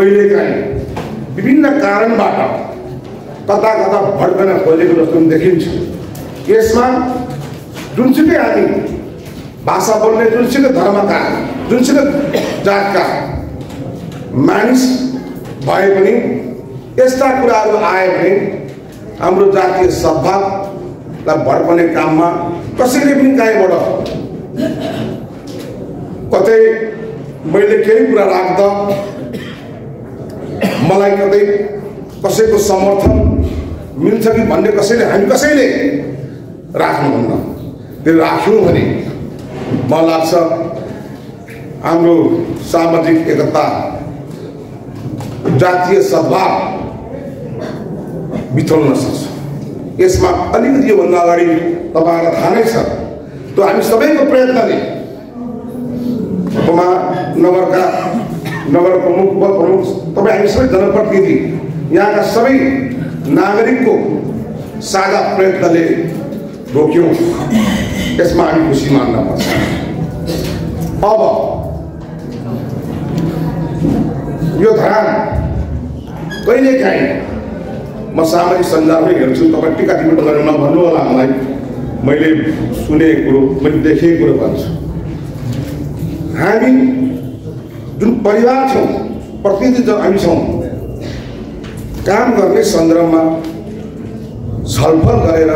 कहिलेकाहीँ विभिन्न कारणबाट कता कता भड्कन खोजेको जस्तो पनि देखिन्छ। यसमा जुनसुकै आदि भाषा बोल्ने जुनसुकै धर्मका जुनसुकै जातका मानिस भए पनि यस्ता कुराहरू आए भने हाम्रो जातीय सद्भावलाई भड्कने काममा कसैले पनि कहीँबाट कतै मैले केही कुरा राख्दा मलाई कतै कसैको समर्थन मिल्छ कि भन्ने कसैले हामी कसैले राख्नुहुन्न? त्यो राख्यौँ भने मलाई लाग्छ हाम्रो सामाजिक एकता जातीय सद्भाव बिथोल्न सक्छ। यसमा अलिकति योभन्दा अगाडि तपाईँहरूलाई थाहा नै छ। त्यो हामी सबैको प्रयत्नले उपमा नगरका नगर प्रमुख व प्रमुख तपाईँ हामी सबै जनप्रतिनिधि यहाँका सबै नागरिकको साझा प्रयत्नले रोक्यौँ यसमा हामी खुसी मान्न पर्छ अब यो धरान कहिलेकाहीँ म सामाजिक सञ्जालमै हेर्छु तपाईँ टिका टिप्पणी गरेर नभन्नु होला मलाई मैले सुनेको कुरो मैले देखेको कुरो भन्छु हामी जुन परिवार छौँ जो हामी छौँ। काम गर्ने सन्दर्भमा छलफल गरेर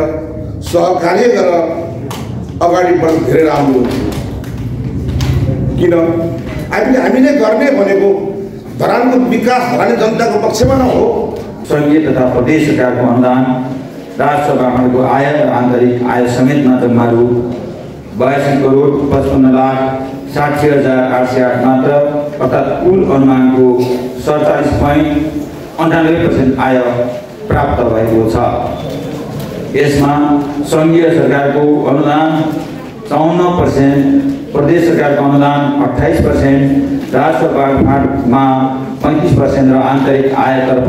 सहकार्य गरेर अगाडि बढ्नु धेरै राम्रो हुन्थ्यो किन? हामीले हामीले गर्ने भनेको धरानको विकास धरानी जनताको पक्षमा न हो सङ्घीय तथा प्रदेश सरकारको अनुदान राजसभाको आय र आन्तरिक आय समेत मात्रामा रु बयासी करोड पचपन्न लाख साठी हजार आठ सय आठ मात्र अर्थात् कुल अनुमानको सडचालिस पोइन्ट अन्ठानब्बे पर्सेन्ट आय प्राप्त भएको छ। यसमा सङ्घीय सरकारको अनुदान चौन्न पर्सेन्ट प्रदेश सरकारको अनुदान अठाइस पर्सेन्ट राजस्व फाँटमा पैँतिस पर्सेन्ट र आन्तरिक आयतर्फ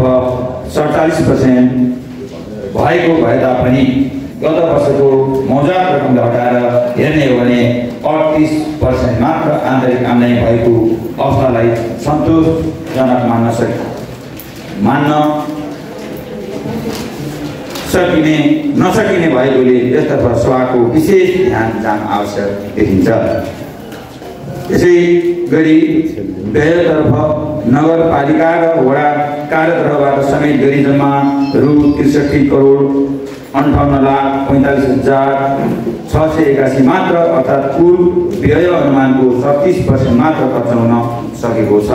सडचालिस पर्सेन्ट भएको भए तापनि गत वर्षको मौजात रकमलाई हटाएर हेर्ने हो भने अडतिस पर्सेन्ट मात्र आन्तरिक आम्दानी भएको अवस्थालाई सन्तोषजनक मान्न सक मान्न सकिने नसकिने भएकोले यसतर्फ सभाको विशेष ध्यान जान आवश्यक देखिन्छ। यसै गरी व्ययतर्फ नगरपालिका र वडा कार्यतर्फबाट समेत गरी जम्मा रु त्रिसठी करोड अन्ठाउन्न लाख पैँतालिस हजार छ सय एकासी मात्र अर्थात् कुल व्यय अनुमानको छत्तिस पर्सेन्ट मात्र खर्च हुन सकेको छ।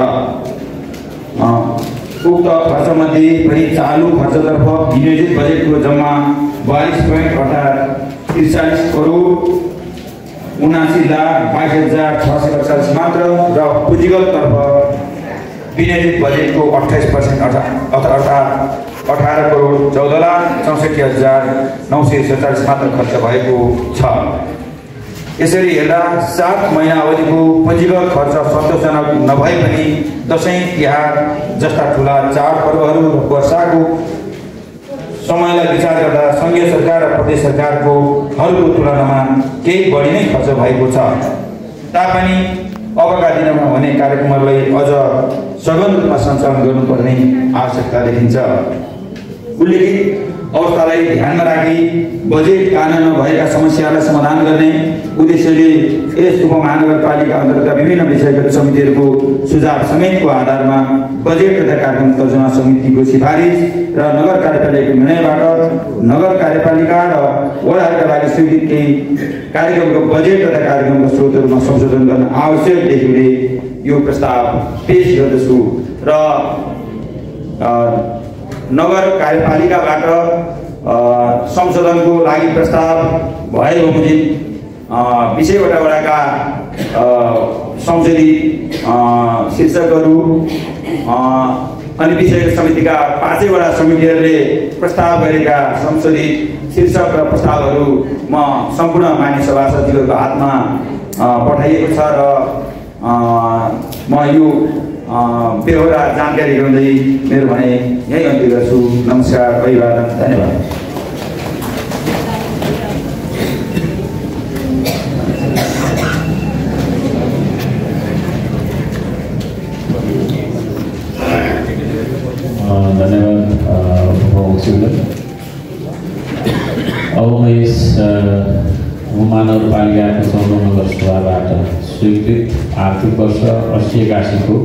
उक्त खर्चमध्ये पनि चालु खर्चतर्फ विनियोजित बजेटको जम्मा बयालिस पोइन्ट अर्थात् त्रिचालिस करोड उनासी लाख बाइस हजार छ सय अडचालिस मात्र र पुँजीगततर्फ विनियोजित बजेटको अठाइस पर्सेन्ट अर्थात् अठार करोड चौध लाख चौसठी हजार नौ सय सैँतालिस मात्र खर्च भएको छ। यसरी हेर्दा सात महिना अवधिको पुँजीगत खर्च सन्तोषजनक नभए पनि दसैँ तिहार जस्ता ठुला चाडपर्वहरू र वर्षाको समयलाई विचार गर्दा सङ्घीय सरकार र प्रदेश सरकारको हरूको तुलनामा केही बढी नै खर्च भएको छ। तापनि अबका दिनमा भने कार्यक्रमहरूलाई अझ सघन रूपमा सञ्चालन गर्नुपर्ने आवश्यकता देखिन्छ। उल्लेखित अवस्थालाई ध्यानमा राखी बजेट कानुनमा भएका समस्यालाई समाधान गर्ने उद्देश्यले यस उपमहानगरपालिका अन्तर्गत विभिन्न विषयगत समितिहरूको सुझाव समेतको आधारमा बजेट तथा कार्यक्रम तर्जुमा समितिको सिफारिस र नगर कार्यपालिकाको निर्णयबाट नगर कार्यपालिका र वडाहरूका लागि स्वीकृत केही कार्यक्रमको बजेट तथा कार्यक्रमका स्रोतहरूमा संशोधन गर्न आवश्यक देखिने यो प्रस्ताव पेश गर्दछु र नगर कार्यपालिकाबाट संशोधनको लागि प्रस्ताव भए बमोजित बिसैवटा वडाका संसदीय शीर्षकहरू अनि विषय समितिका पाँचैवटा समितिहरूले प्रस्ताव गरेका संसदीय शीर्षक र प्रस्तावहरू म सम्पूर्ण मान्य सभासदीहरूको हातमा पठाइएको छ र म यो बेहोरा जानकारी गराउँदै मेरो भनाइ यहीँ अन्त्य गर्छु। नमस्कार अभिवादन धन्यवाद। अब म यस महानगरपालिकाको चौध नगर सभाबाट स्वीकृत आर्थिक वर्ष अस्सी एकासीको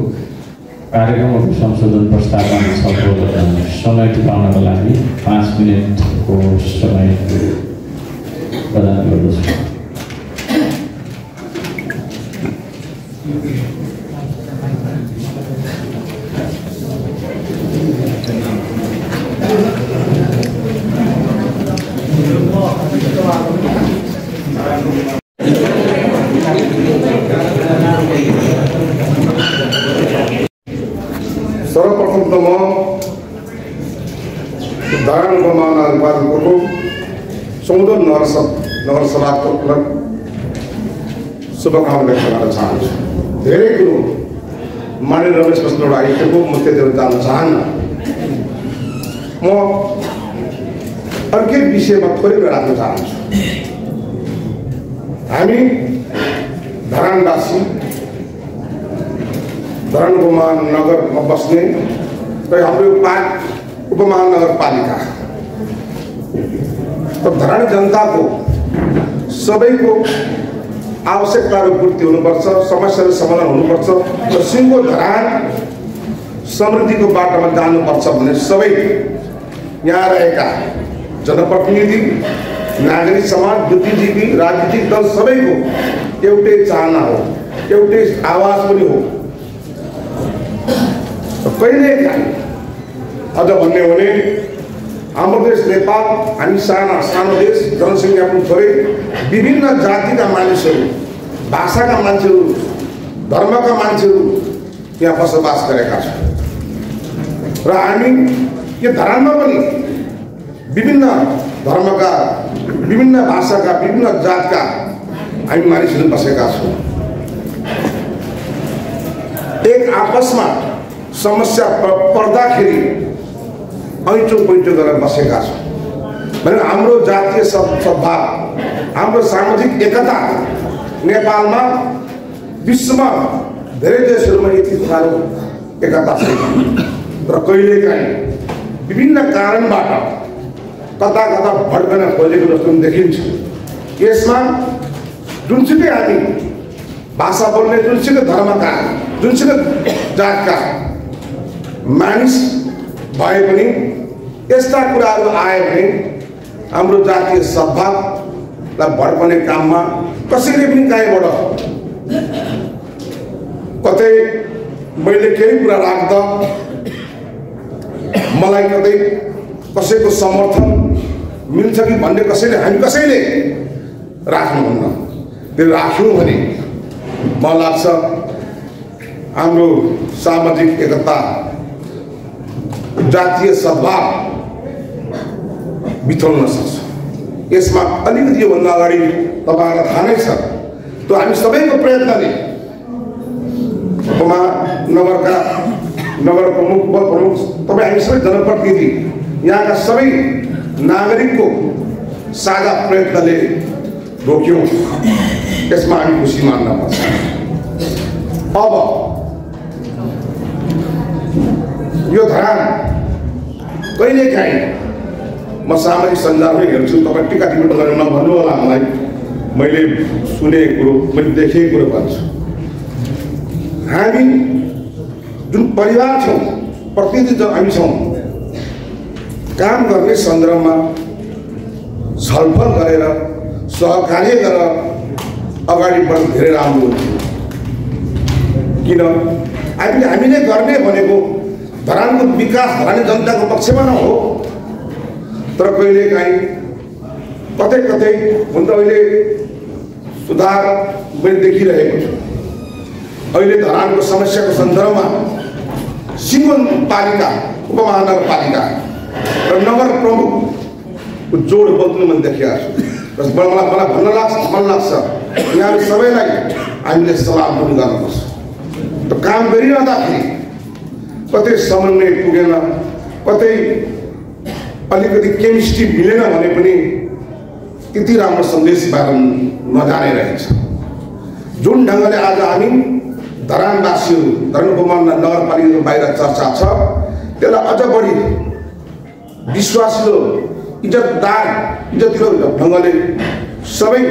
कार्यक्रमहरू संशोधन प्रस्तावमा छलफल समय टिकाउनको लागि पाँच मिनटको समय प्रदान गर्दछु सर्वप्रथम त म धरानको महानगरपालिकाको चौध नगरसभा नगरसभाको शुभकामना व्यक्त गर्न चाहन्छु धेरै कुरो माननीय रमेश बस्नेबाट आइसकेको म त्यतिर जान चाहन्न म अर्कै विषयमा थोरै राख्न चाहन्छु हामी धरानवासी धरान उपमहानगरमा बस्ने र हाम्रो पा उपमहानगरपालिका र धरानी जनताको सबैको आवश्यकताहरू पूर्ति हुनुपर्छ समस्याहरू समाधान हुनुपर्छ र सिङ्गो धरान समृद्धिको बाटोमा जानुपर्छ भने सबै यहाँ रहेका जनप्रतिनिधि नागरिक समाज बुद्धिजीवी राजनीतिक दल सबैको एउटै चाहना हो एउटै आवाज पनि हो। कहिले काहीँ अझ भन्ने हो भने हाम्रो देश नेपाल हामी साना सानो देश जनसङ्ख्या पनि थोरै विभिन्न जातिका मानिसहरू भाषाका मान्छेहरू धर्मका मान्छेहरू यहाँ बसोबास गरेका छौँ। र हामी यो धरानमा पनि विभिन्न धर्मका विभिन्न भाषाका विभिन्न जातका हामी मानिसहरू बसेका छौँ। एक आपसमा समस्या पर्दाखेरि ऐँचो पैँचो गरेर बसेका छौँ भने हाम्रो जातीय सद् सद्भाव हाम्रो सामाजिक एकता नेपालमा विश्वमा धेरै देशहरूमा यति साह्रो एकता छैन र कहिलेकाहीँ विभिन्न कारणबाट कता कता भड्कन खोजेको जस्तो पनि देखिन्छ यसमा जुनसुकै हामी भाषा बोल्ने जुनसुकै धर्मका जुनसुकै जातका मानिस भए पनि यस्ता कुराहरू आए भने हाम्रो जातीय सद्भावलाई भड्कने काममा कसैले पनि कहीँबाट कतै मैले केही कुरा राख्दा मलाई कतै कसैको समर्थन मिल्छ कि भन्ने कसैले हामी कसैले राख्नुहुन्न? त्यो राख्यौँ भने मलाई लाग्छ हाम्रो सामाजिक एकता जातीय सद्भाव बिथोल्न सक्छ यसमा अलिकति योभन्दा अगाडि तपाईँहरूलाई थाहा नै छ। त्यो हामी सबैको प्रयत्नले उपमा नगरका नगर प्रमुख प्रमुख तपाईँ हामी सबै जनप्रतिनिधि यहाँका सबै नागरिकको साझा प्रयत्नले रोक्यौँ। यसमा हामी खुसी मान्न पर्छ। अब यो धरान कहिलेकाहीँ म सामाजिक सञ्जालमै हेर्छु तपाईँ टिका टिकट गरेर नभन्नु होला मलाई। मैले सुनेको कुरो मैले देखेको कुरो भन्छु। हामी जुन परिवार छौँ प्रतिनिधि जो हामी छौँ काम गर्ने सन्दर्भमा छलफल गरेर सहकार्य गरेर अगाडि बढ्नु धेरै राम्रो हुन्छ किन? हामीले हामीले गर्ने भनेको धरानको विकास धरानी जनताको पक्षमा न हो। तर कहिलेकाहीँ कतै कतै हुन त अहिले सुधार मैले देखिरहेको छु। अहिले धरानको समस्याको सन्दर्भमा सिङ्गो पालिका उपमहानगरपालिका र नगर प्रमुखको जोड बदल्नु मैले देखिरहेको छु। र मलाई मलाई भन्न लाग्छ मन लाग्छ यहाँहरू सबैलाई हामीले सलाम पनि गर्नुपर्छ काम गरिरहँदाखेरि कतै समन्वय पुगेन कतै अलिकति केमिस्ट्री मिलेन भने पनि यति राम्रो सन्देश बाहिर नजाने रहेछ। जुन ढङ्गले आज हामी धरानवासीहरू धरान कुमार नगरपालिकाको बाहिर चर्चा छ त्यसलाई अझ बढी विश्वासिलो इज्जतदार इज्जतिलो ढङ्गले सबै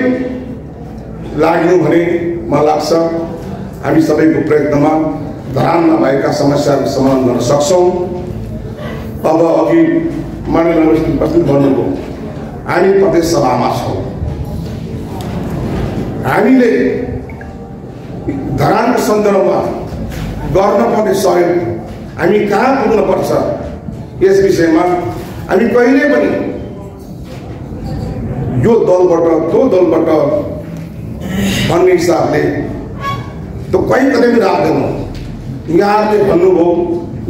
लाग्नु भने मलाई लाग्छ हामी सबैको प्रयत्नमा धरानमा भएका समस्याहरू समाधान गर्न सक्छौँ। अब अघि नमस्ते प्रस्तुत गर्नुभयो हामी प्रदेश सभामा छौँ। हामीले धरानको सन्दर्भमा गर्नुपर्ने सहयोग हामी कहाँ पुग्नुपर्छ यस विषयमा हामी कहिले पनि यो दलबाट त्यो दलबाट भन्ने हिसाबले त्यो कहीँ कतै पनि राख्दैनौँ। यहाँहरूले भन्नुभयो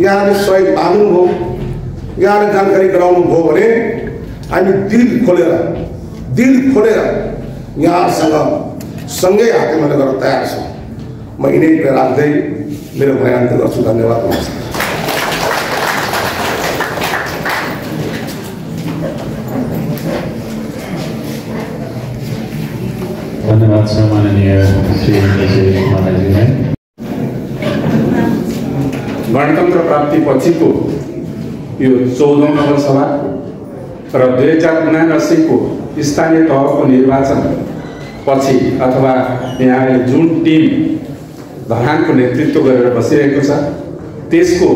यहाँहरूले सहयोग माग्नुभयो यहाँले जानकारी गराउनु भयो भने हामी दिल खोलेर दिल खोलेर यहाँसँग सँगै हातेमा गर्न तयार छौँ। म यिनै कुरा राख्दै मेरो बयान गर्छु। धन्यवाद धन्यवाद छ माननीय श्री कुमारजीलाई गणतन्त्र प्राप्ति पछिको यो चौधौँ नगरसभा र दुई हजार उनासीको स्थानीय तहको निर्वाचन पछि अथवा यहाँले जुन टिम धरानको नेतृत्व गरेर बसिरहेको छ त्यसको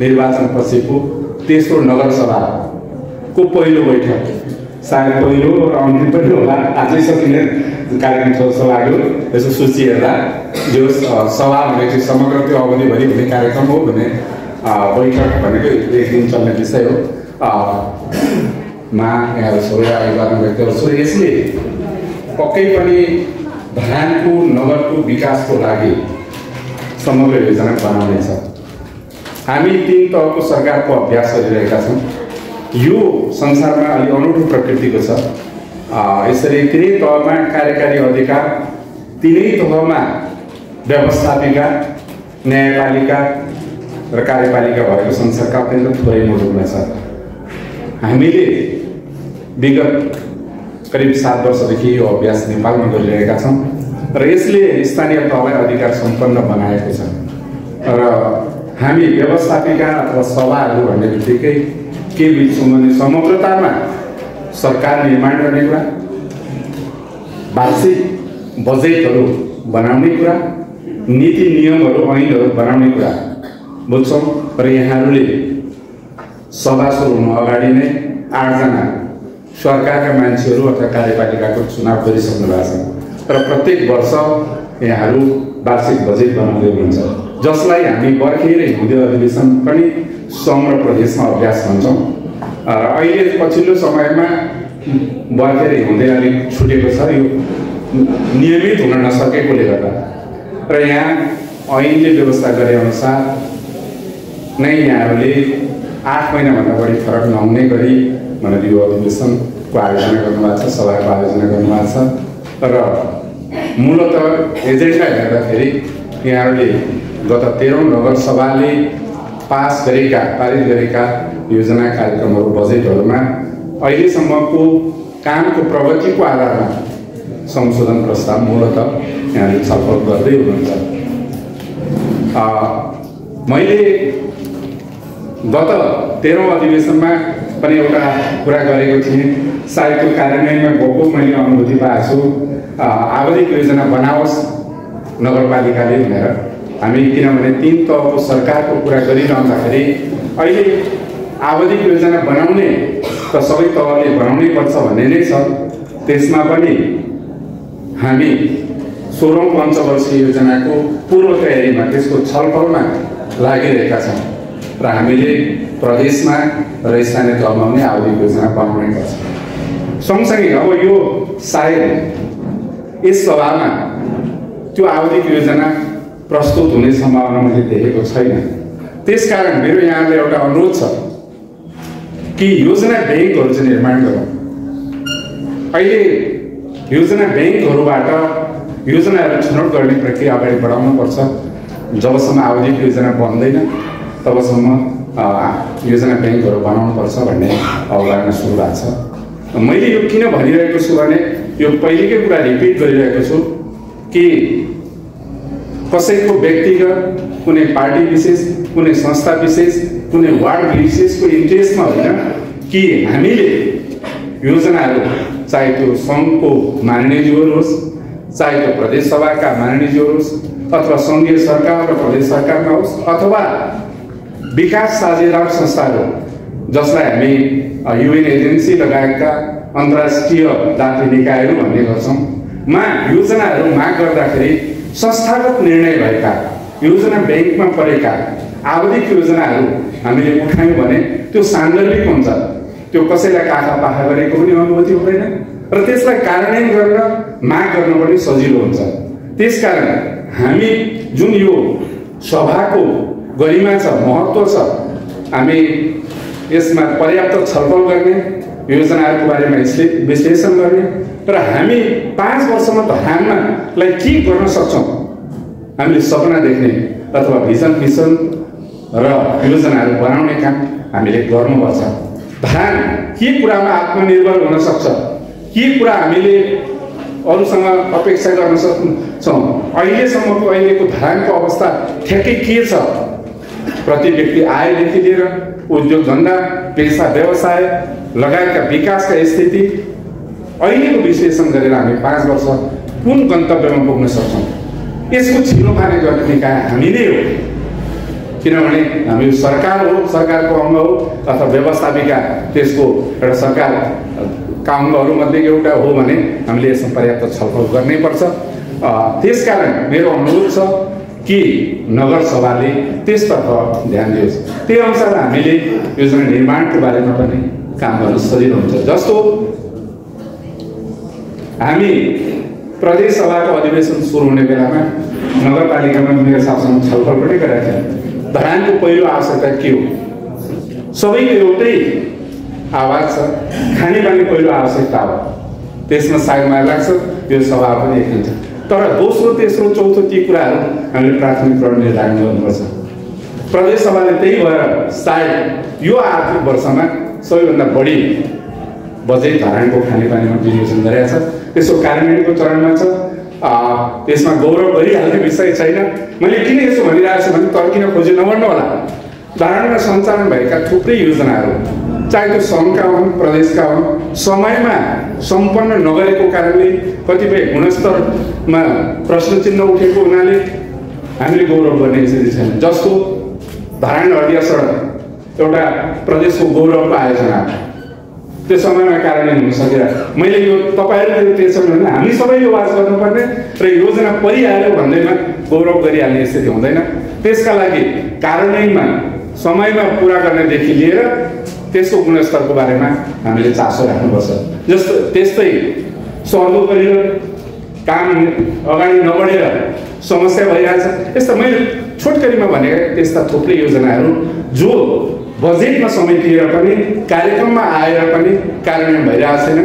निर्वाचन पछिको तेस्रो नगरसभाको पहिलो बैठक सायद पहिलो र अन्तिम पनि होला आजै सकिने कार्यक्रम जस्तो लाग्यो यसो सूची हेर्दा स- सभा भनेको समग्र त्यो अवधिभरि हुने कार्यक्रम हो भने बैठक भनेको एक दिन चल्ने विषय हो। मा यहाँहरू सबै आयोजन व्यक्तिहरू छ यसले पक्कै पनि धरानको नगरको विकासको लागि समग्र योजना बनाउनेछ। हामी तिन तहको सरकारको अभ्यास गरिरहेका छौँ। यो संसारमा अलिक अनौठो प्रकृतिको छ। यसरी तिनै तहमा कार्यकारी अधिकार तिनै तहमा व्यवस्थापिका न्यायपालिका र कार्यपालिका भएको संसारका अत्यन्त थोरै मुलुकमा छ हामीले विगत करिब सात वर्षदेखि यो अभ्यास नेपालमा गरिरहेका छौँ र यसले स्थानीय तहलाई अधिकार सम्पन्न बनाएको छ र हामी व्यवस्थापिका अथवा सभाहरू भन्ने बित्तिकै के भने समग्रतामा सरकार निर्माण गर्ने कुरा वार्षिक बजेटहरू बनाउने कुरा नीति नियमहरू ऐनहरू बनाउने कुरा बुझ्छौँ। र यहाँहरूले सभा सुरु हुनु अगाडि नै आठजना सरकारका मान्छेहरू अथवा कार्यपालिकाको चुनाव गरिसक्नु भएको छ। र प्रत्येक वर्ष यहाँहरू वार्षिक बजेट बनाउँदै हुनुहुन्छ। जसलाई हामी बर्खेर हिउँदे अधिवेशन पनि सङ्घ र प्रदेशमा अभ्यास भन्छौँ। अहिले पछिल्लो समयमा बर्खेर हिउँदे अलिक छुटेको छ। यो नियमित हुन नसकेकोले गर्दा। र यहाँ ऐनले व्यवस्था गरे अनुसार नै यहाँहरूले आठ महिनाभन्दा बढी फरक नहुने गरी भनेर यो अधिवेशनको आयोजना गर्नुभएको छ सभाको आयोजना गर्नुभएको छ। र मूलत एजेन्डा हेर्दाखेरि यहाँहरूले गत तेह्रौँ नगरसभाले पास गरेका पारित गरेका योजना कार्यक्रमहरू बजेटहरूमा अहिलेसम्मको कामको प्रगतिको आधारमा संशोधन प्रस्ताव मूलत यहाँले छलफल गर्दै हुनुहुन्छ। मैले गत तेह्रौँ अधिवेशनमा पनि एउटा कुरा गरेको थिएँ। सायद त्यो कार्यान्वयनमा गएको मैले अनुभूति पाएको छु। आवधिक योजना बनाओस् नगरपालिकाले भनेर। हामी किनभने तिन तहको सरकारको कुरा गरिरहँदाखेरि अहिले आवधिक योजना बनाउने त सबै तहले बनाउनै पर्छ भन्ने नै छ। त्यसमा पनि हामी सोह्रौँ पञ्चवर्षीय योजनाको पूर्व तयारीमा त्यसको छलफलमा लागिरहेका छौँ र हामीले प्रदेशमा र स्थानीय तहमा पनि आवधिक योजना बनाउनै पर्छ। सँगसँगै अब यो सायद यस सभामा त्यो आवधिक योजना प्रस्तुत हुने सम्भावना मैले देखेको छैन। त्यसकारण मेरो यहाँलाई एउटा अनुरोध छ। कि योजना ब्याङ्कहरू चाहिँ निर्माण गरौँ। अहिले योजना ब्याङ्कहरूबाट योजनाहरू छनौट गर्ने प्रक्रिया अगाडि बढाउनुपर्छ। जबसम्म आवधिक योजना बन्दैन तबसम्म योजना ब्याङ्कहरू बनाउनुपर्छ भन्ने अवधारणा सुरु भएको छ। मैले यो किन भनिरहेको छु भने यो पहिलेकै कुरा रिपिट गरिरहेको छु कि कसैको व्यक्तिगत कुनै पार्टी विशेष कुनै संस्था विशेष कुनै वार्ड विशेषको इन्ट्रेस्टमा होइन कि हामीले योजनाहरू चाहे त्यो सङ्घको माननीयज्यूहरू होस् चाहे त्यो प्रदेश सभाका माननीयज्यूहरू होस् अथवा सङ्घीय सरकार र प्रदेश सरकारमा होस् अथवा विकास साझेदार संस्थाहरू जसलाई हामी युएन एजेन्सी लगायतका अन्तर्राष्ट्रिय जाति निकायहरू भन्ने गर्छौँ। मा योजनाहरू माग गर्दाखेरि संस्थागत निर्णय भएका योजना ब्याङ्कमा परेका आवधिक योजनाहरू हामीले उठायौँ भने त्यो सान्दर्भिक हुन्छ। त्यो कसैलाई काखा पाखा गरेको पनि अनुभूति हुँदैन र त्यसलाई कार्यान्वयन गरेर माग गर्न पनि सजिलो हुन्छ। त्यसकारण हामी जुन यो सभाको गरिमा छ महत्त्व छ हामी यसमा पर्याप्त छलफल गर्ने योजनाहरूको बारेमा विश्लेषण गर्ने र हामी पाँच वर्षमा धानमालाई के गर्न सक्छौँ? हामीले सपना देख्ने अथवा भिजन मिसन र योजनाहरू बनाउने काम हामीले गर्नुपर्छ। धान के कुरामा आत्मनिर्भर हुन सक्छ? के कुरा हामीले अरूसँग अपेक्षा गर्न सक्छौँ अहिलेसम्मको अहिलेको धानको अवस्था ठ्याक्कै के छ? प्रति व्यक्ति आयदेखि लिएर उद्योग धन्दा पेसा व्यवसाय लगायतका विकासका स्थिति अहिलेको विश्लेषण गरेर हामी पाँच वर्ष कुन गन्तव्यमा पुग्न सक्छौँ? यसको छिनोफाने गर्ने निकाय हामी नै हो। किनभने हामी सरकार हो सरकारको अङ्ग हो अथवा व्यवस्थापिका त्यसको एउटा सरकारका अङ्गहरूमध्ये एउटा हो भने हामीले यसमा पर्याप्त छलफल गर्नैपर्छ त्यसकारण मेरो अनुरोध छ कि नगर सभाले त्यसतर्फ ध्यान दियोस्। त्यही अनुसार हामीले योजना निर्माणको बारेमा पनि काम गर्न सजिलो हुन्छ। जस्तो हामी प्रदेश सभाको अधिवेशन सुरु हुने बेलामा नगरपालिकामा मेरो साथसँग छलफल पनि गरेका थियौँ। धरानको पहिलो आवश्यकता के हो? सबैको एउटै आवाज छ। खानेपानी पहिलो आवश्यकता हो त्यसमा सागमा लाग्छ यो सभा पनि देखिन्छ तर दोस्रो तेस्रो चौथो ती कुराहरू हामीले प्राथमिकता निर्धारण गर्नुपर्छ। प्रदेश सभाले त्यही भएर सायद यो आर्थिक वर्षमा सबैभन्दा बढी बजेट धरानको खानेपानीमा विनियोजन गरेका छ। त्यसको कार्यान्वयनको चरणमा छ। त्यसमा गौरव गरिहाल्ने विषय छैन मैले किन यसो भनिरहेको छु भने तर्किन खोजी नभन्नु होला धरानमा सञ्चालन भएका थुप्रै योजनाहरू चाहे त्यो सङ्घका हुन् प्रदेशका हुन् समयमा सम्पन्न नगरेको कारणले कतिपय गुणस्तरमा प्रश्न चिन्ह उठेको हुनाले हामीले गौरव गर्ने स्थिति छैन जसको धरान हडिया सडक एउटा प्रदेशको गौरवको आयोजना त्यो समयमा कार्यान्वयन हुन सकेर मैले यो तपाईँहरूले टेन्सन भने हामी सबैले वाच गर्नुपर्ने र योजना परिहाल्यो भन्दैमा गौरव गरिहाल्ने स्थिति हुँदैन। त्यसका लागि कार्यान्वयनमा समयमा पुरा गर्नेदेखि लिएर त्यसको गुणस्तरको बारेमा हामीले चासो राख्नुपर्छ। जस्तो त्यस्तै सहयोग गरेर काम अगाडि नबढेर समस्या भइरहेछ यस्ता मैले छोटकरीमा भनेका त्यस्ता थुप्रै योजनाहरू जो बजेटमा समेटिएर पनि कार्यक्रममा आएर पनि कार्यान्वयन भइरहेको छैन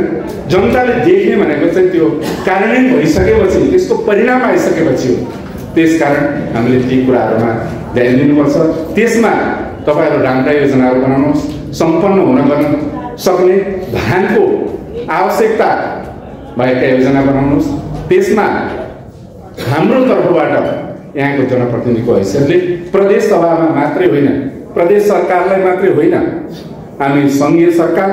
जनताले देख्ने भनेको चाहिँ त्यो कार्यान्वयन भइसकेपछि त्यसको परिणाम आइसकेपछि हो। त्यसकारण हामीले ती कुराहरूमा ध्यान दिनुपर्छ। त्यसमा तपाईँहरू राम्रा योजनाहरू बनाउनुहोस् सम्पन्न हुन गर्न सक्ने धानको आवश्यकता भएका योजना बनाउनुहोस्। त्यसमा हाम्रो तर्फबाट यहाँको जनप्रतिनिधिको हैसियतले प्रदेश सभामा मात्रै होइन प्रदेश सरकारलाई मात्रै होइन हामी सङ्घीय सरकार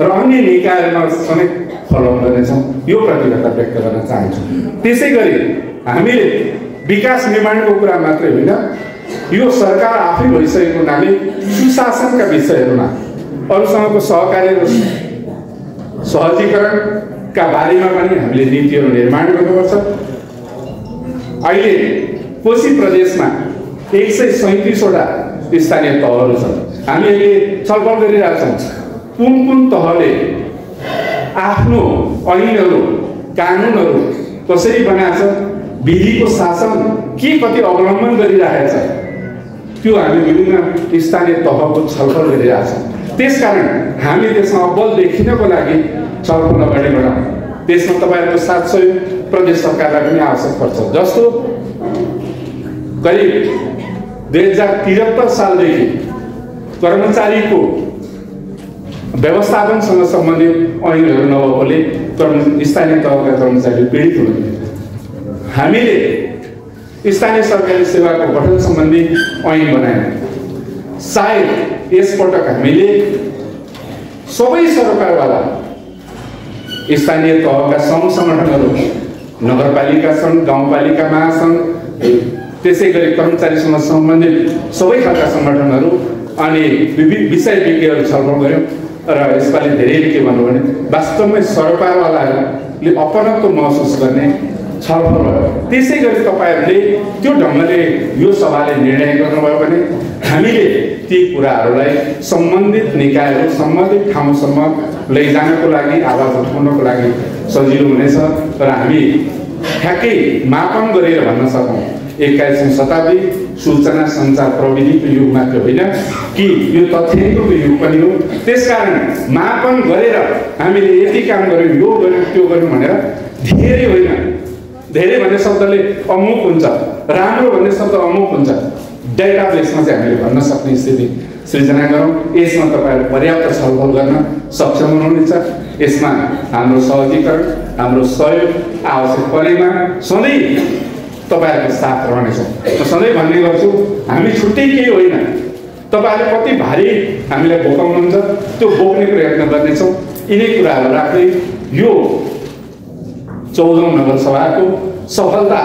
र अन्य निकायहरूमा समेत फलो गर्नेछौँ। यो प्रतिबद्धता व्यक्त गर्न चाहन्छौँ। त्यसै गरी हामीले विकास निर्माणको कुरा मात्रै होइन यो सरकार आफै भइसकेको हुनाले सुशासनका विषयहरूमा अरूसँगको सहकार्य र सहजीकरणका बारेमा पनि हामीले नीतिहरू निर्माण गर्नुपर्छ। अहिले कोशी प्रदेशमा एक सय सैँतिसवटा स्थानीय तहहरू छन्। हामी अहिले छलफल गरिरहेछौँ कुन कुन तहले आफ्नो ऐनहरू कानुनहरू कसरी बनाएको छ विधिको शासन के कति अवलम्बन गरिरहेछ त्यो हामी विभिन्न स्थानीय तहको छलफल गरिरहेछौँ त्यसकारण हामी त्यसमा अब्बल देखिनको लागि छलफल अगाडि बढाउँ। त्यसमा तपाईँहरूको साथ सहयोग प्रदेश सरकारलाई पनि आवश्यक पर्छ। जस्तो करिब दुई हजार त्रिहत्तर सालदेखि कर्मचारीको व्यवस्थापनसँग सम्बन्धित ऐनहरू नभएकोले कर्म स्थानीय तहका कर्मचारी पीडित हुनुहुन्थ्यो हामीले स्थानीय सरकारी सेवाको गठन सम्बन्धी ऐन बनायौँ। सायद यसपटक हामीले सबै सरकारवाला स्थानीय तहका सङ्घ सङ्गठनहरू नगरपालिका सङ्घ गाउँपालिका महासङ्घ त्यसै गरी कर्मचारीसँग सम्बन्धित सबै खालका सङ्गठनहरू अनि विविध विषय विज्ञहरू छलफल गऱ्यौँ र यसपालि धेरै के भन्नु भने वास्तवमै सरकारवालाहरूले अपनत्व महसुस गर्ने छलफल भयो। त्यसै गरी तपाईँहरूले त्यो ढङ्गले यो सभाले निर्णय गर्नुभयो भने हामीले ती कुराहरूलाई सम्बन्धित निकायहरू सम्बन्धित ठाउँसम्म लैजानको लागि आवाज उठाउनको लागि सजिलो हुनेछ र हामी ठ्याक्कै मापन गरेर भन्न सकौँ एक्काइसौँ शताब्दी सूचना सञ्चार प्रविधिको युग मात्र होइन? कि यो तथ्याङ्कको युग पनि हो। त्यसकारण मापन गरेर हामीले यति काम गऱ्यौँ यो गऱ्यौँ त्यो गऱ्यौँ भनेर धेरै होइन। धेरै भन्ने शब्दले अमुक हुन्छ राम्रो भन्ने शब्द अमुक हुन्छ। डेटा बेसमा चाहिँ हामीले भन्न सक्ने स्थिति सृजना गरौँ। यसमा तपाईँहरू पर्याप्त छलफल गर्न सक्षम हुनुहुनेछ। यसमा हाम्रो सहजीकरण हाम्रो सहयोग आवश्यक परेमा सधैँ तपाईँहरूको साथ रहनेछौँ। म सधैँ भन्ने गर्छु हामी छुट्टै केही होइन। तपाईँहरूले कति भारी हामीलाई बोकाउनुहुन्छ त्यो बोक्ने प्रयत्न गर्नेछौँ। यिनै कुराहरू राख्दै यो चौधौँ नगरसभाको सफलता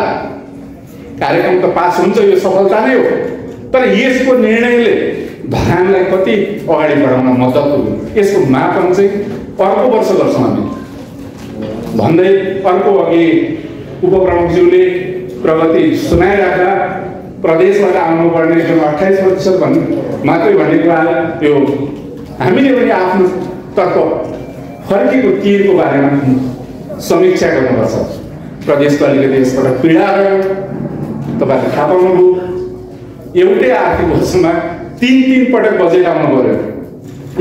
कार्यक्रम त पास हुन्छ यो सफलता नै हो। तर यसको निर्णयले धरानलाई कति अगाडि बढाउन मद्दत पुग्यो यसको मापन चाहिँ अर्को वर्ष गर्छौँ हामी। भन्दै अर्को अघि उपप्रमुखज्यूले प्रगति सुनाइराख्दा प्रदेशबाट आउनुपर्ने जुन अठाइस प्रतिशत भन्नु मात्रै भन्ने कुरा यो हामीले पनि आफ्नो तर्फ फर्केको तिरको बारेमा समीक्षा गर्नुपर्छ। प्रदेशको अलिकति यसबाट पीडा रह्यो तपाईँहरूले थाहा पाउनुभयो एउटै आर्थिक वर्षमा तिन तिन पटक बजेट आउनु पऱ्यो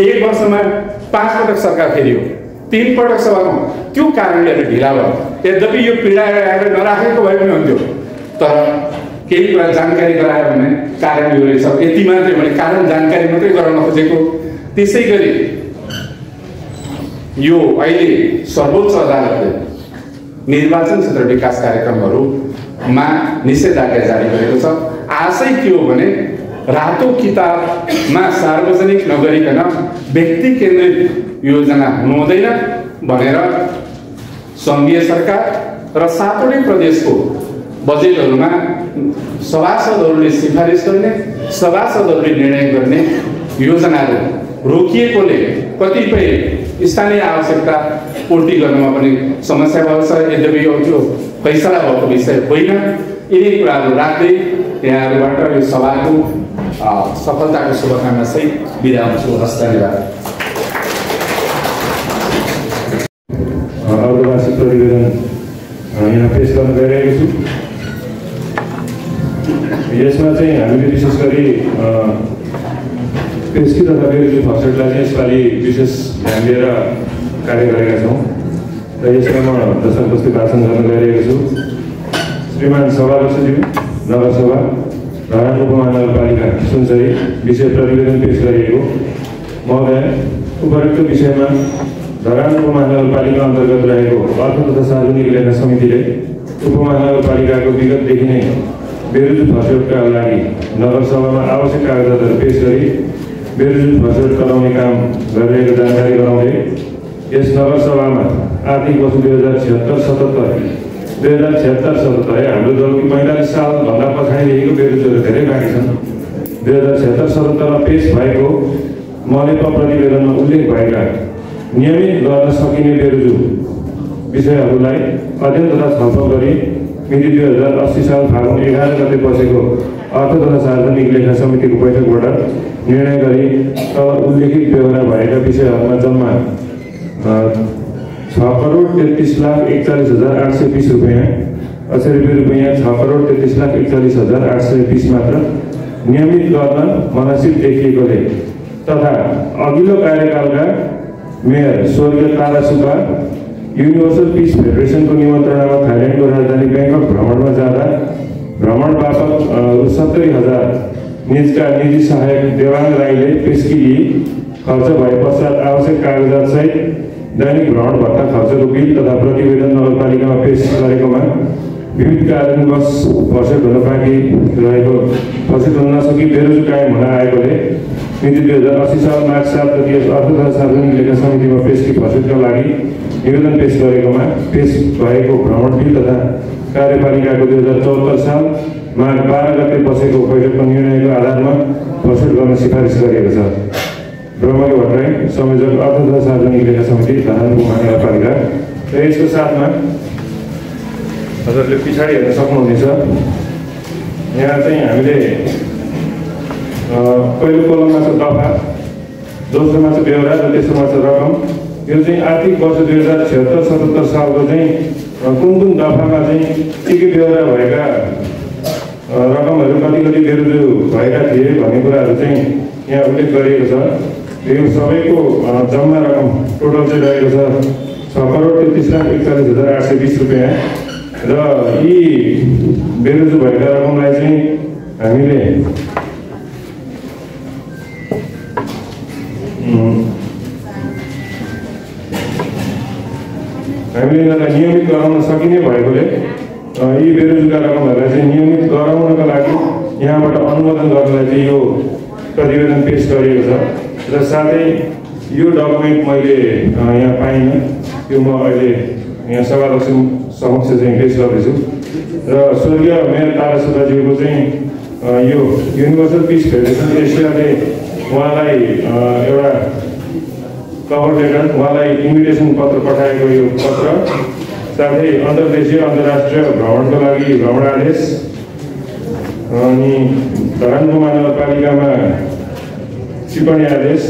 एक वर्षमा पाँच पटक सरकार फेरि हो तिन पटक सभामा त्यो कारणले अलिक ढिला भयो यद्यपि यो पीडा आएर नराखेको भए पनि हुन्थ्यो तर केही कुरा जानकारी गरायो भने कारण यो रहेछ यति मात्रै भने कारण जानकारी मात्रै गराउन खोजेको त्यसै गरी यो अहिले सर्वोच्च अदालतले निर्वाचन क्षेत्र विकास कार्यक्रमहरूमा निषेधाज्ञा जारी गरेको छ आशै के हो भने रातो किताबमा सार्वजनिक नगरिकन व्यक्ति केन्द्रित योजना हुनु हुँदैन भनेर सङ्घीय सरकार र सातवटै प्रदेशको बजेटहरूमा सभासदहरूले सिफारिस गर्ने सभासदहरूले निर्णय गर्ने योजनाहरू रोकिएकोले कतिपय स्थानीय आवश्यकता पूर्ति गर्नमा पनि समस्या भएको छ। यद्यपि यो त्यो फैसला भएको विषय होइन। यिनै कुराहरू राख्दै यहाँहरूबाट यो सभाको सफलताको शुभकामना सहित बिदा हुन्छु। हस् धन्यवाद बेरुजी फक्सटलाई चाहिँ यसपालि विशेष ध्यान दिएर कार्य गरेका छौँ र यसमा म बस्ती भाषण गर्न गइरहेको छु। श्रीमान सभाध्यक्षज्यू नगरसभा धरान उपमहानगरपालिका सुनसरी विषय प्रतिवेदन पेश गरिएको। महोदय उपयुक्त विषयमा धरान उपमहानगरपालिका अन्तर्गत रहेको अर्थ तथा सार्वजनिक लेखा समितिले उपमहानगरपालिकाको विगतदेखि नै बेरुजुत फसलका लागि नगरसभामा आवश्यक कागजातहरू पेश गरी बेरुजुत फसल चलाउने काम गरिरहेको जानकारी गराउँदै यस नगरसभामा आर्थिक वर्ष दुई हजार छिहत्तर सतहत्तर दुई हजार छिहत्तर सतहत्तर हाम्रो दलको पैँतालिस सालभन्दा पछाडिदेखिको बेरुजुहरू धेरै बाँकी छन्। दुई हजार छिहत्तर सतहत्तरमा पेस भएको मलेप प्रतिवेदनमा उल्लेख भएका नियमित गर्न सकिने बेरुजु विषयहरूलाई अध्ययन तथा छलफल गरी मिति दुई हजार अस्सी साल फागुन एघार गते बसेको अर्थ तथा सार्वजनिक लेखा समितिको बैठकबाट निर्णय गरी उल्लेखित बेहोरा भएका विषयहरूमा जम्मा छ करोड तेत्तिस लाख एकचालिस हजार आठ सय बिस रुपियाँ अठार रुपियाँ छ करोड तेत्तिस लाख एकचालिस हजार आठ सय बिस मात्र नियमित गर्न मनासिब देखिएकोले तथा अघिल्लो कार्यकालका मेयर स्वर्गीय तारा सुब्बा युनिभर्सल पिस फेडरेसनको निमन्त्रणामा थाइल्यान्डको राजधानी ब्याङ्कक भ्रमणमा जाँदा भ्रमण बापत रु सत्तरी हजार निजका निजी सहायक देवाङ राईले पेस्की लिई खर्च भए पश्चात आवश्यक कागजातसहित दैनिक भ्रमण भत्ता खर्चको बिल तथा प्रतिवेदन नगरपालिकामा पेस गरेकोमा विविध कारणवश फसेट हुन बाँकी रहेको फसेट हुन नसकी बेरोजगार कायम हुन आएकोले मिति दुई हजार अस्सी साल मार्च सात गति अर्थ तथा सार्वजनिक लेखा समितिमा पेस की प्रस्तुतका लागि निवेदन पेस गरेकोमा पेस भएको भ्रमण बिल तथा कार्यपालिकाको दुई हजार चौहत्तर साल माघ बाह्र गते बसेको बैठकको निर्णयको आधारमा प्रस्तुत गर्न सिफारिस गरिएको छ ब्रह्मके भट्टराई संयोजक अर्थ तथा सार्वजनिक लेखा समिति धनन्दी महानगरपालिका र यसको साथमा हजुरले पछाडि हेर्न सक्नुहुनेछ यहाँ चाहिँ हामीले पहिलो कोलममा छ दफा दोस्रोमा छ बेहोरा र तेस्रोमा छ रकम। यो चाहिँ आर्थिक वर्ष दुई हजार छिहत्तर सतहत्तर सालको चाहिँ अ, कुन कुन दफामा चाहिँ के के बेहोरा भएका अ, रकमहरू कति कति बेरोजु भएका थिए भन्ने कुराहरू चाहिँ यहाँ उल्लेख गरिएको छ। यो सबैको जम्मा रकम टोटल चाहिँ रहेको छ छ करोड तेत्तिस लाख एकचालिस हजार आठ सय बिस रुपियाँ। र यी बेरोजु भएका रकमलाई चाहिँ हामीले हामीले यिनीहरूलाई नियमित गराउन सकिने भएकोले यी बेरोजगार रकमहरूलाई चाहिँ नियमित गराउनका लागि यहाँबाट अनुमोदन गर्नलाई चाहिँ यो प्रतिवेदन पेस गरिएको छ। र साथै यो डकुमेन्ट मैले यहाँ पाइनँ। यो म अहिले यहाँ सभाध्यक्ष समक्ष चाहिँ पेस गर्दैछु। र स्वर्गीय मेयर तारा सुब्बाज्यूको चाहिँ यो युनिभर्सल पिस फेडरेसन एसियाले उहाँलाई एउटा कभर लेटर उहाँलाई इन्भिटेसन पत्र पठाएको यो पत्र। साथै अन्तर्देशीय अन्तर्राष्ट्रिय भ्रमणको लागि भ्रमण आदेश। अनि धरानको महानगरपालिकामा टिप्पणी आदेश।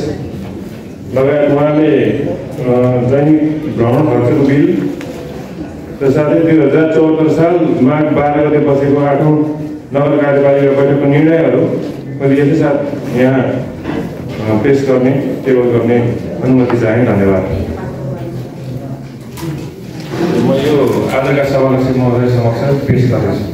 लगायत उहाँले दैनिक भ्रमण खर्चको बिल। र साथै दुई हजार चौहत्तर साल माघ बाह्र गते बसेको आठौँ नगर कार्यपालिका बैठकको निर्णयहरू। मैले यसै साथ यहाँ पेस गर्ने टेबल गर्ने अनुमति चाहेँ धन्यवाद। म यो आजका सभाध्यक्ष महोदय समक्ष पेस गर्दछु।